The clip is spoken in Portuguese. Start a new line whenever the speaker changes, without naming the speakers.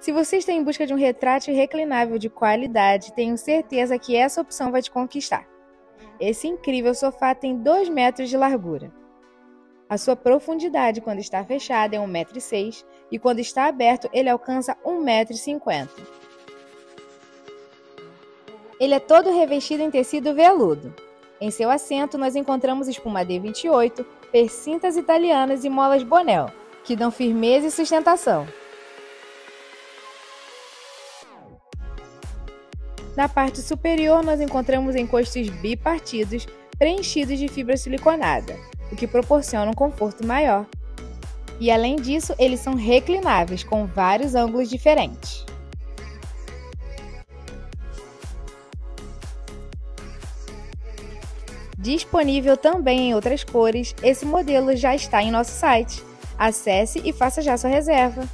Se você está em busca de um retrátil reclinável de qualidade, tenho certeza que essa opção vai te conquistar. Esse incrível sofá tem 2 metros de largura. A sua profundidade quando está fechada é 1,6m e quando está aberto ele alcança 1,50m. Ele é todo revestido em tecido veludo. Em seu assento nós encontramos espuma D28, percintas italianas e molas Bonel, que dão firmeza e sustentação. Na parte superior, nós encontramos encostos bipartidos preenchidos de fibra siliconada, o que proporciona um conforto maior. E além disso, eles são reclináveis com vários ângulos diferentes. Disponível também em outras cores, esse modelo já está em nosso site. Acesse e faça já sua reserva.